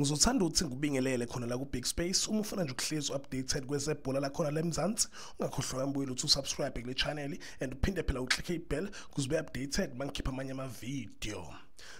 Ngizothanda ukuthi ngikubingelele khona la ku Big Space uma ufuna nje ukuhlezi updated kwezebhola la khona lemzansi ungakhohlwa ngambuyela ukuthi usubscribe kule channel and uphinde phela uclick ibell ukuze ube updated mangikhipha amanye ama video.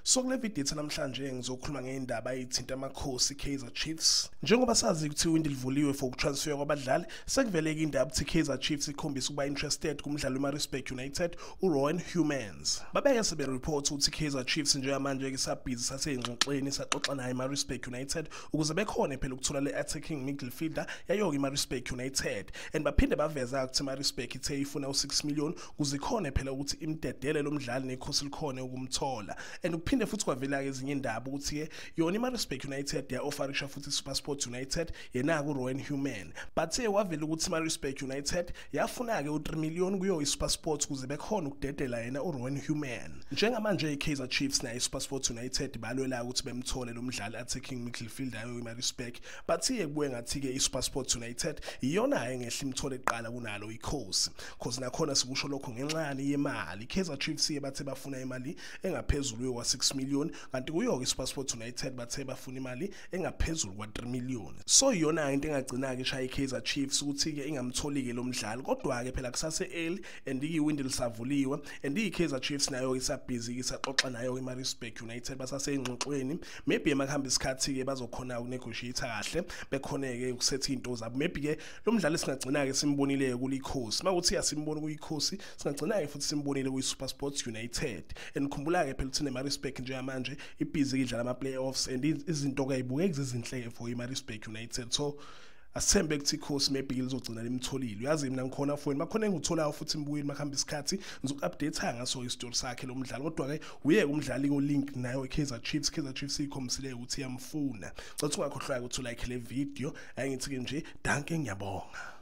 So kule video ethu namhlanje ngizokhuluma ngeindaba ezithinta amakhosi Kaizer Chiefs. Njengoba sazi ukuthi iwindi livuliwe for ukutransfer kwabadlali, sekuveleke indaba ukuthi Kaizer Chiefs ikhombisa ukuba interested kumdlali weMaritzburg United uRowan Humans. Babeke sebe report ukuthi Kaizer Chiefs njengamanje ke sabhizi saseyingxoxweni saxoxa naye iMaritzburg United ukuze bekhone phela ukuthola le attacking midfielder yayo iMaritzburg United and baphinde baveza ukuthi iMaritzburg ithe ifuna u6 million ukuze ikhone phela ukuthi imdedele lo mdlali nekhosi likhone ukumthola. And kuphinde futhi kwavela ezinye indaba ukuthi ke yona iMaritzburg United ya offerisha futhi iSuperSport United yena ku Rowan Human. But wavela ukuthi iMaritzburg United yafuna ke u3 million kuyo iSuperSport ukuze bekhona ukudedela yena uRowan Human. Njengamanje iKaizer Chiefs nayo iSuperSport United balwela ukuthi bemthole lo mdlali attacking midfielder yayo iMaritzburg but iye kubuye ngathi ke iSuperSport United iyona engehla imthole eqala kunalo ikhosi cause nakhona sikusho lokho ngenxani yemali. iKaizer Chiefs iye bathe bafuna imali engaphezulu kwa 6 million kanti kuyo ke iSuperSport United bathe bafuna imali engaphezulu kwa 3 million. So iyona into engagcina ke shaya iKaizer Chiefs ukuthi ke ingamtholi ke lo mdlali. Kodwa ke phela kusase early and iwindi lisavuliwe and iKaizer Chiefs nayo isabhizi isaxoxa nayo iMaritzburg United basaseyingxoxweni. Maybe emakhamba isikhathi ke bazokhona ukunegotiate kahle bekhoneke ukusetha into zabo. Maybe ke lo mdlali singagcina ke simbonile kulikhosi makuthi yasimbona kuyikhosi singagcina ke futhi simbonile kuyiSuperSport United. And khumbula ke phela ukuthi neMaritzburg njengamanje ibhizi idlala ama playoffs and izinto kayibukeki izinhle for iMaritzburg United. So asithembe ukuthi ikhosi maybe lizogcina limtholile uyazi mina ngikhona phone makhona engikutholayo futhi imbuyini makhamba isikhathi ngizoku-update ngaso isitori sakhe lo mdlalo. Kodwa ke uye umdlali ko link nayo iKaizer Chiefs. Kaizer Chiefs ikhomisile ukuthi iyamfuna. Cela ungakhohlwa ukuthi ulike le video. Ayingithi ke nje danke ngiyabonga.